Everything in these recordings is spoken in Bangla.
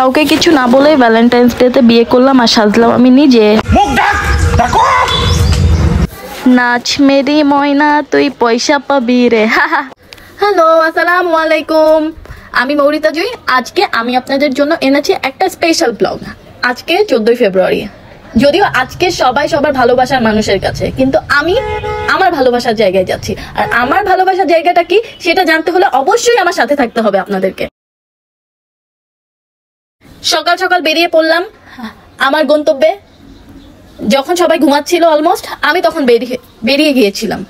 কাউকে কিছু না বলে ভ্যালেন্টাইন্স ডেতে বিয়ে করলাম আর সাজলাম আমি নিজে। নাচ মেরি ময়না তুই পয়সা পাবি রে। হ্যালো আসসালামু আলাইকুম। আমি মৌরিতা জুই। আজকে আমি আপনাদের জন্য এনেছি একটা স্পেশাল ব্লগ আজকে চোদ্দই ফেব্রুয়ারি। যদিও আজকে সবাই সবার ভালোবাসার মানুষের কাছে কিন্তু আমি আমার ভালোবাসার জায়গায় যাচ্ছি। আর আমার ভালোবাসার জায়গাটা কি সেটা জানতে হলে অবশ্যই আমার সাথে থাকতে হবে আপনাদেরকে। সকাল সকাল বেরিয়ে পড়লাম আমার গন্তব্যে। যখন সবাই ঘুমাচ্ছিল অলমোস্ট আমি তখন বেরিয়ে বেরিয়ে গিয়েছিলাম।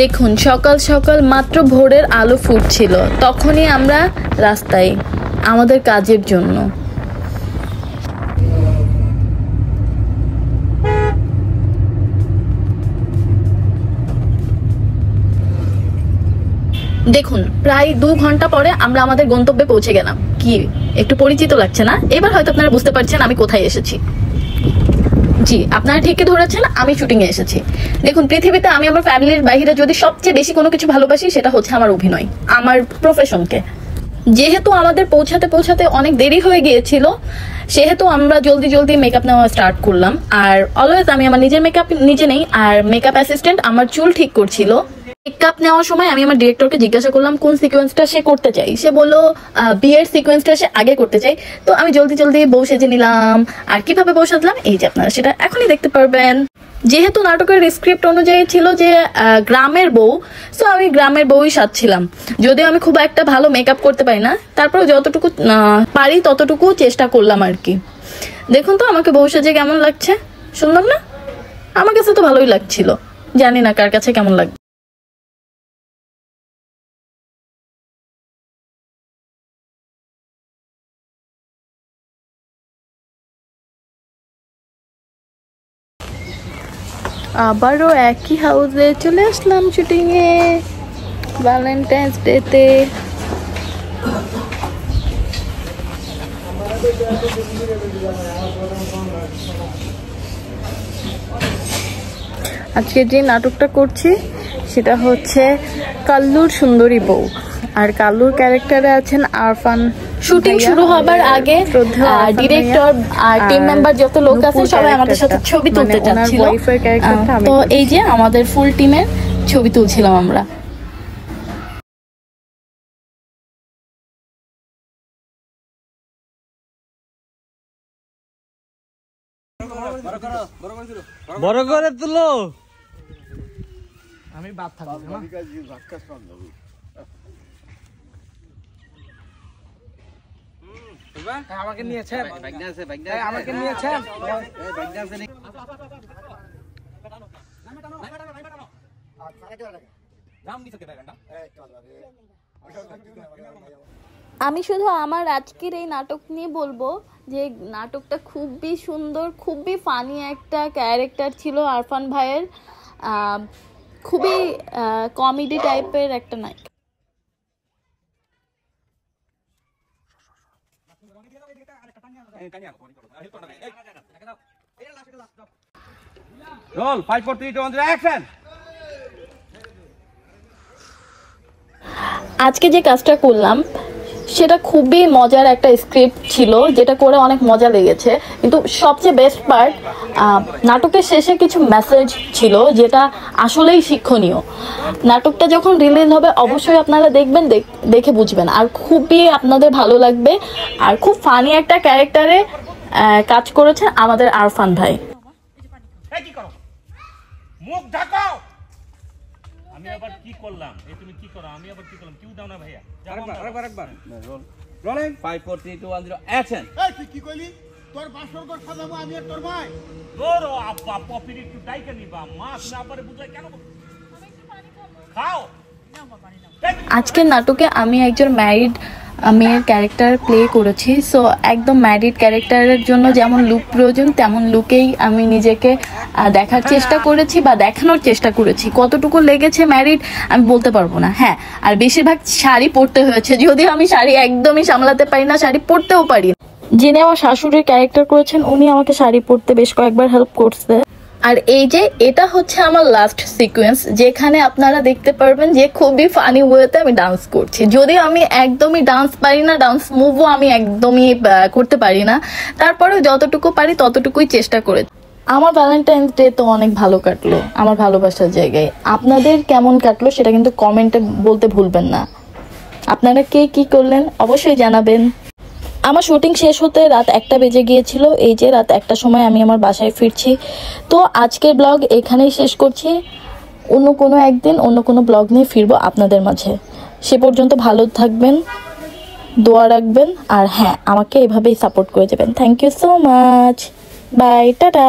দেখুন, সকাল সকাল মাত্র ভোরের আলো ফুটছিল। তখনই আমরা রাস্তায়, আমাদের কাজের জন্য। দেখুন, প্রায় দু ঘণ্টা পরে আমরা আমাদের গন্তব্যে পৌঁছে গেলাম। কি, একটু পরিচিত লাগছে না? এবার হয়তো আপনারা বুঝতে পারছেন আমি কোথায় এসেছি। জি, আপনারা ঠিকই ধরেছেন, আমি শুটিং এ এসেছি। দেখুন, পৃথিবীতে আমি আমার ফ্যামিলির বাইরে যদি সবচেয়ে বেশি কোনো কিছু ভালোবাসি, সেটা হচ্ছে আমার অভিনয়, আমার প্রফেশনকে যেহেতু আমাদের পৌঁছাতে পৌঁছাতে অনেক দেরি হয়ে গিয়েছিল, সেহেতু আমরা জলদি জলদি মেকআপ নেওয়া স্টার্ট করলাম। আর অলওয়েজ আমি আমার নিজের মেকআপ নিজে নেই, আর মেকআপ অ্যাসিস্ট্যান্ট আমার চুল ঠিক করছিল। মেকআপ নেওয়ার সময় আমি আমার ডিরেক্টরকে জিজ্ঞাসা করলাম, কোন সিকোয়েন্সটা সে করতে চাই সে বলল বিয়ের সিকোয়েন্সটা সে আগে করতে চাই তো আমি জলদি জলদি বউ সেজে নিলাম। আর কীভাবে বউ সাজলাম? এই যে আপনারা সেটা এখনই দেখতে পারবেন। যেহেতু নাটকের স্ক্রিপ্ট অনুযায়ী ছিল যে গ্রামের বউ সো আমি গ্রামের বউই সাজছিলাম। যদিও আমি খুব একটা ভালো মেকআপ করতে পারি না, তারপরে যতটুকু পারি ততটুকু চেষ্টা করলাম আর কি। দেখুন তো, আমাকে বউ সেজে কেমন লাগছে? সুন্দর না? আমার কাছে তো ভালোই লাগছিল। জানি না কার কাছে কেমন লাগবে আবারও একই হাউসে চলে আসলাম শুটিংয়ে ভ্যালেন্টাইন্স ডেতে আজকে যে নাটকটা করছি, সেটা হচ্ছে কাল্লুর সুন্দরী বউ। আর কাল্লুর ক্যারেক্টারে আছেন আরফান। শুটিং শুরু হবার আগে ডিরেক্টর আর টিম মেম্বার যত লোক আছে সবাই আমাদের সাথে ছবি তুলতে চাচ্ছিল তো এই যে আমাদের ফুল টিমের ছবি তুলছিলাম আমরা। বড় করে তুলো। আমি বাদ থাকব না হ্যাঁ, আমাকে নিয়েছেন আমাকে নিয়েছেন আমি শুধু আমার আজকের এই নাটক নিয়ে বলব যে নাটকটা খুবই সুন্দর খুবই ফানি একটা ক্যারেক্টার ছিল আরফান ভাইয়ের। খুবই কমেডি টাইপের একটা roll five four three two action আজকে যে কাজটা করলাম সেটা খুবই মজার একটা স্ক্রিপ্ট ছিল, যেটা করে অনেক মজা লেগেছে। কিন্তু সবচেয়ে বেস্ট পার্ট নাটকের শেষে কিছু মেসেজ ছিল, যেটা আসলেই শিক্ষণীয়। নাটকটা যখন রিলিজ হবে, অবশ্যই আপনারা দেখবেন, দেখ- বুঝবেন। আর খুবই আপনাদের ভালো লাগবে। আর খুব ফানি একটা ক্যারেক্টারে কাজ করেছে আমাদের আরফান ভাই। মুখ ঢাকাও! আমি আবার কি করলাম? এই তুমি কি করো? আমি আবার কি করলাম? কিউ দাও না ভাইয়া। আরেকবার আরেকবার আরেকবার। Roll rolling five four three two one zero action এই তুই কি কইলি? তোর বাসর ঘর সাজাবো আমি আর তোর ভাই। তোরও আব্বা পপির একটু ডাইকে নিবা। মাছ না পারে বুঝাই কেন খাও! আজকের নাটকে আমি একজন ম্যারিড মেয়ের ক্যারেক্টার প্লে করেছি। সো একদম ম্যারিড ক্যারেক্টারের জন্য যেমন লুক প্রয়োজন, তেমন লুকেই আমি নিজেকে দেখার চেষ্টা করেছি বা দেখানোর চেষ্টা করেছি। কতটুকু লেগেছে ম্যারিড আমি বলতে পারব না। হ্যাঁ আর বেশিরভাগ শাড়ি পরতে হয়েছে। যদিও আমি শাড়ি একদমই সামলাতে পারি না, শাড়ি পরতেও পারি যিনি আমার শাশুড়ির ক্যারেক্টার করেছেন, উনি আমাকে শাড়ি পরতে বেশ কয়েকবার হেল্প করছে। আর এই যে এটা হচ্ছে আমার লাস্ট সিকোয়েন্স যেখানে আপনারা দেখতে পারবেন যে খুবই ফানি ওয়েতে আমি ডান্স করছি। যদিও আমি একদমই ডান্স পারি না ডান্স মুভও আমি একদমই করতে পারি না। তারপরেও যতটুকু পারি ততটুকুই চেষ্টা করে। আমার ভ্যালেন্টাইন্স ডে তো অনেক ভালো কাটলো, আমার ভালোবাসার জায়গায়। আপনাদের কেমন কাটলো সেটা কিন্তু কমেন্টে বলতে ভুলবেন না। আপনারা কে কি করলেন অবশ্যই জানাবেন। আমার শুটিং শেষ হতে রাত একটা বেজে গিয়েছিল। এই যে রাত একটা সময় আমি আমার বাসায় ফিরছি। তো আজকের ব্লগ এখানেই শেষ করছি। অন্য কোনো একদিন অন্য কোনো ব্লগ নিয়ে ফিরবো আপনাদের মাঝে। সে পর্যন্ত ভালো থাকবেন, দোয়া রাখবেন, আর হ্যাঁ আমাকে এভাবেই সাপোর্ট করে যাবেন thank you so much bye tata.